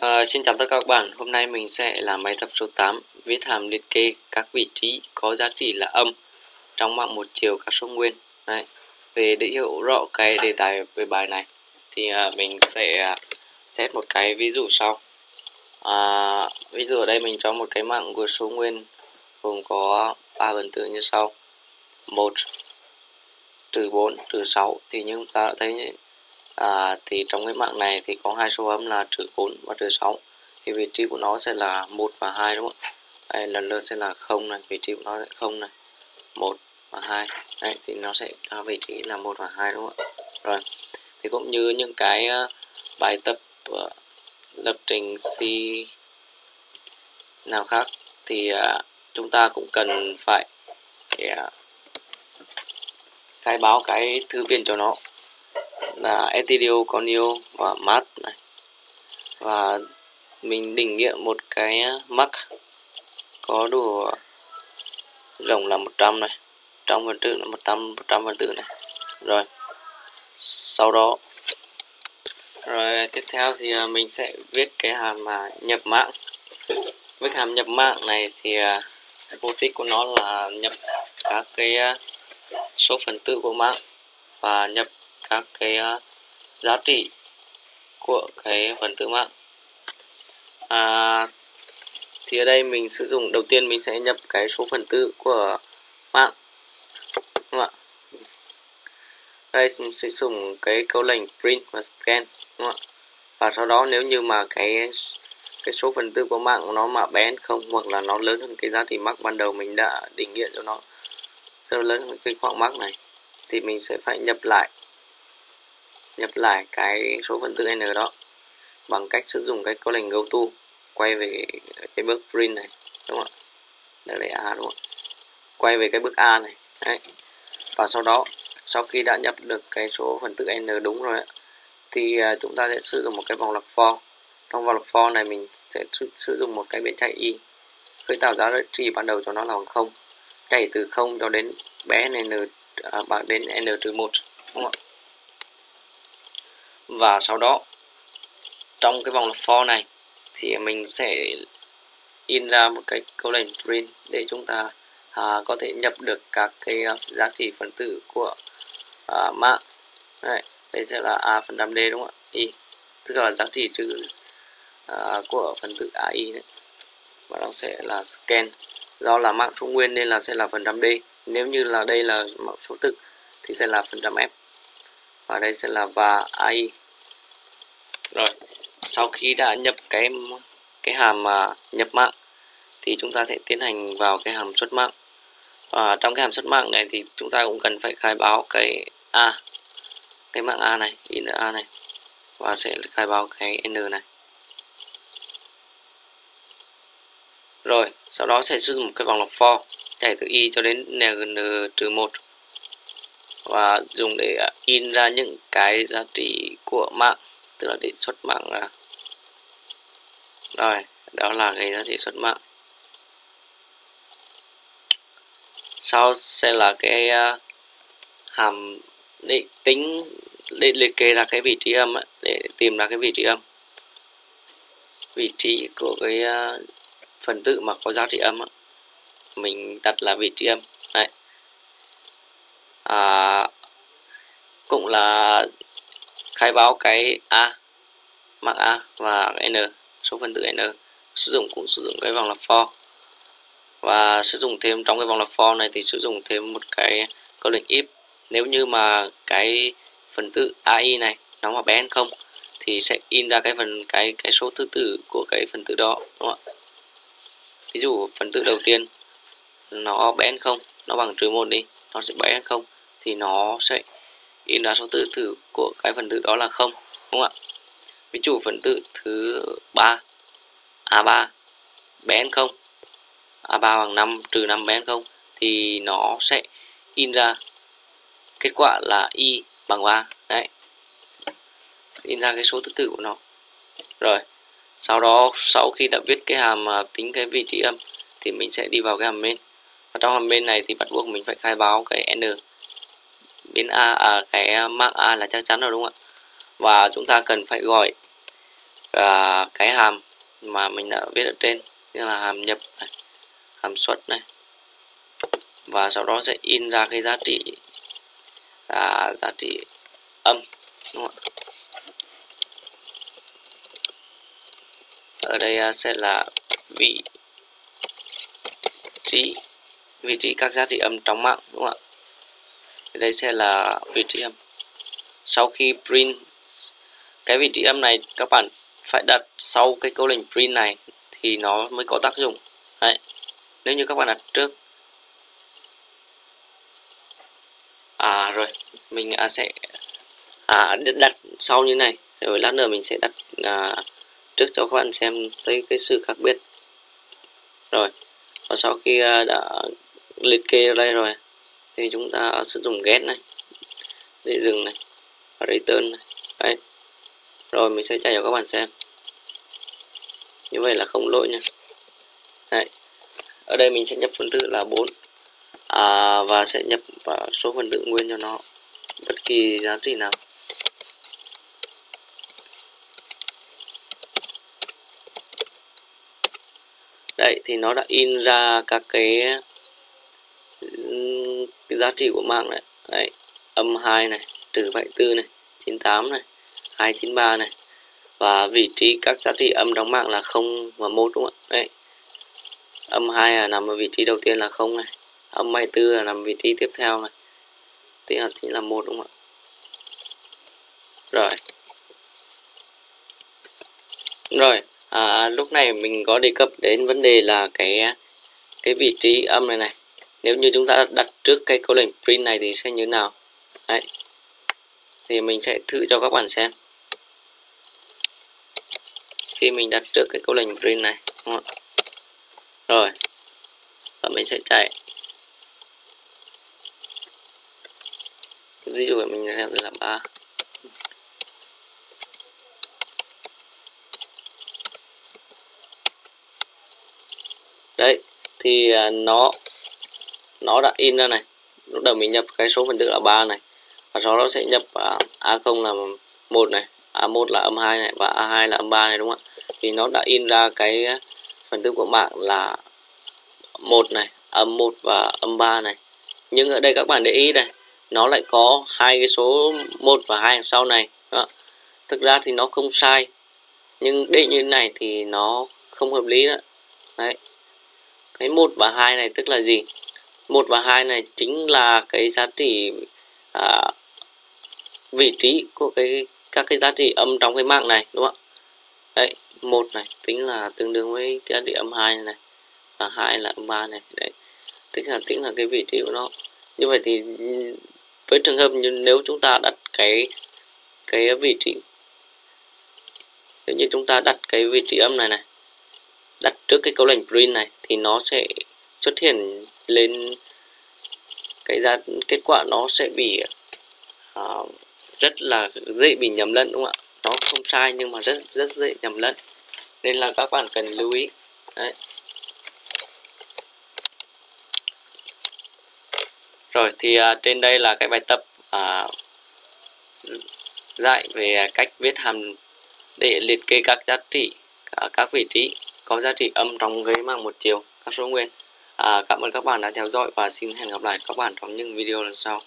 À, xin chào tất cả các bạn, hôm nay mình sẽ làm bài tập số 8 Viết hàm liệt kê các vị trí có giá trị là âm trong mạng một chiều các số nguyên. Đấy. Về để hiểu rõ cái đề tài về bài này thì à, mình sẽ xét một cái ví dụ sau. À, Ví dụ ở đây mình cho một cái mạng của số nguyên gồm có ba phần tử như sau. 1 trừ 4 trừ 6 thì như chúng ta đã thấy à, thì trong cái mạng này thì có hai số âm là trừ 4 và trừ 6 thì vị trí của nó sẽ là 1 và 2 đúng không đây lần lượt sẽ là 0 này vị trí của nó sẽ 0 này. 1 và 2 Đấy, thì nó sẽ là vị trí là 1 và 2 đúng không ạ? Rồi thì cũng như những cái uh, bài tập uh, lập trình C nào khác thì uh, chúng ta cũng cần phải uh, khai báo cái thư viện cho nó là Ethereum, Conio và Math này. Và mình định nghĩa một cái mắc có đủ rộng là 100 này trong phần tử là 100 100 phần tử này. Rồi sau đó rồi tiếp theo thì à, mình sẽ viết cái hàm mà nhập mạng. Với hàm nhập mạng này thì à, mục đích của nó là nhập các cái à, số phần tử của mạng và nhập các cái uh, giá trị của cái phần tử mạng. À, thì ở đây mình sử dụng đầu tiên mình sẽ nhập cái số phần tử của mạng. Đúng không ạ? Đây mình sẽ dùng cái câu lệnh print và scan đúng không ạ? Và sau đó nếu như mà cái cái số phần tử của mạng nó mà bé không hoặc là nó lớn hơn cái giá trị mắc ban đầu mình đã định nghĩa cho nó rất lớn hơn cái khoảng mắc này thì mình sẽ phải nhập lại nhập lại cái số phần tử n đó bằng cách sử dụng cái câu lệnh go to quay về cái bước print này đúng không ạ? Đây là a đúng không quay về cái bước a này Đấy. và sau đó sau khi đã nhập được cái số phần tử n đúng rồi ấy, thì à, chúng ta sẽ sử dụng một cái vòng lặp for. Trong vòng lặp for này mình sẽ sử dụng một cái biến chạy y khởi tạo giá trị ban đầu cho nó là bằng không chạy từ 0 cho đến bé n à, đến n trừ một đúng không ạ? Và sau đó trong cái vòng for này thì mình sẽ in ra một cái câu lệnh print để chúng ta à, có thể nhập được các cái à, giá trị phần tử của à, mạng. Đây, đây sẽ là a phần trăm d đúng không ạ? Y tức là giá trị trừ à, của phần tử ai đấy. Và nó sẽ là scan. Do là mạng số nguyên nên là sẽ là phần trăm d. Nếu như là đây là mạng số thực thì sẽ là phần trăm f và đây sẽ là và ai rồi, sau khi đã nhập cái cái hàm mà nhập mạng, thì chúng ta sẽ tiến hành vào cái hàm xuất mạng. Và trong cái hàm xuất mạng này thì chúng ta cũng cần phải khai báo cái a, cái mạng a này, in a này, và sẽ khai báo cái n này. Rồi, sau đó sẽ sử dụng cái vòng lọc for, chạy từ y cho đến n, trừ một và dùng để à, in ra những cái giá trị của mạng tức là để xuất mạng ra rồi đó là cái giá trị xuất mạng. Sau sẽ là cái uh, hàm định tính để liệt kê ra cái vị trí âm ấy, để tìm ra cái vị trí âm. Vị trí của cái uh, phần tử mà có giá trị âm ấy. mình đặt là vị trí âm. À, cũng là khai báo cái a mạng a và n số phần tử n. Sử dụng cũng sử dụng cái vòng lặp for và sử dụng thêm trong cái vòng lặp for này thì sử dụng thêm một cái câu lệnh if. Nếu như mà cái phần tử ai này nó mà bé hơn không thì sẽ in ra cái phần cái cái số thứ tự của cái phần tử đó đúng không ạ? Ví dụ phần tử đầu tiên nó bé hơn không nó bằng trừ một đi nó sẽ bé hơn không thì nó sẽ in ra số tự tử của cái phần tử đó là không, đúng không ạ? Ví dụ phần tử thứ ba a3 bé hơn không? A3 bằng 5 trừ 5 bé hơn không? Thì nó sẽ in ra kết quả là y bằng 3 đấy. In ra cái số thứ tự của nó. Rồi, sau đó, sau khi đã viết cái hàm à, tính cái vị trí âm thì mình sẽ đi vào cái hàm main. Và trong hàm main này thì bắt buộc mình phải khai báo cái n biến a à, cái mạng a là chắc chắn rồi đúng không ạ? Và chúng ta cần phải gọi à, cái hàm mà mình đã viết ở trên như là hàm nhập này, hàm xuất này. Và sau đó sẽ in ra cái giá trị à, giá trị âm đúng không ạ? Ở đây à, sẽ là vị trí vị trí các giá trị âm trong mạng đúng không ạ? Đây sẽ là vị trí âm. Sau khi print cái vị trí âm này các bạn phải đặt sau cái câu lệnh print này thì nó mới có tác dụng. Đấy. nếu như các bạn đặt trước. À rồi. Mình à, sẽ à, đặt sau như này. Rồi lát nữa mình sẽ đặt à, trước cho các bạn xem thấy cái sự khác biệt. Rồi. Và sau khi à, đã liệt kê ở đây rồi thì chúng ta sử dụng get này để dừng này và return này. Đấy. Rồi mình sẽ chạy cho các bạn xem. Như vậy là không lỗi nha. Đấy. Ở đây mình sẽ nhập phần tử là 4 à, và sẽ nhập vào số phần tử nguyên cho nó bất kỳ giá trị nào. Đấy thì nó đã in ra các cái, cái giá trị của mạng này đấy âm 2 này trừ 74 này 98 này 293 này. Và vị trí các giá trị âm trong mạng là 0 và 1 đúng không ạ? Đấy. Âm 2 là nằm ở vị trí đầu tiên là 0 này. Âm 24 là nằm vị trí tiếp theo này. Tức là chính là 1 đúng không ạ? Rồi. Rồi à, lúc này mình có đề cập đến vấn đề là cái cái vị trí âm này này nếu như chúng ta đặt trước cái câu lệnh print này thì sẽ như nào? Đấy. Thì mình sẽ thử cho các bạn xem. Khi mình đặt trước cái câu lệnh print này, đúng không? rồi. Và mình sẽ chạy. Ví dụ mình sẽ làm là ba. Đấy, thì à, nó nó đã in ra này. Lúc đầu mình nhập cái số phần tử là ba này. Và sau đó sẽ nhập à, a 0 là một này, a 1 là âm 2 này và a 2 là âm 3 này, đúng không ạ? Thì nó đã in ra cái phần tử của mạng là một này, âm 1 và âm 3 này. Nhưng ở đây các bạn để ý này, nó lại có hai cái số 1 và 2 sau này đó. thực ra thì nó không sai. Nhưng định như thế này thì nó không hợp lý đó. Đấy. Cái một và hai này tức là gì? 1 và 2 này chính là cái giá trị à, vị trí của cái các cái giá trị âm trong cái mạng này đúng không ạ? Đấy một này tính là tương đương với cái giá trị âm 2 này, và hai là âm 3 này. Đấy tức là tính là cái vị trí của nó. Như vậy thì với trường hợp như nếu chúng ta đặt cái cái vị trí nếu như chúng ta đặt cái vị trí âm này này đặt trước cái câu lệnh print này thì nó sẽ xuất hiện lên cái giá kết quả nó sẽ bị uh, rất là dễ bị nhầm lẫn đúng không ạ? Nó không sai nhưng mà rất rất dễ nhầm lẫn. Nên là các bạn cần lưu ý. Đấy. Rồi thì uh, trên đây là cái bài tập uh, dạy về cách viết hàm để liệt kê các giá trị các vị trí có giá trị âm trong ghế mang một chiều các số nguyên à, cảm ơn các bạn đã theo dõi và xin hẹn gặp lại các bạn trong những video lần sau.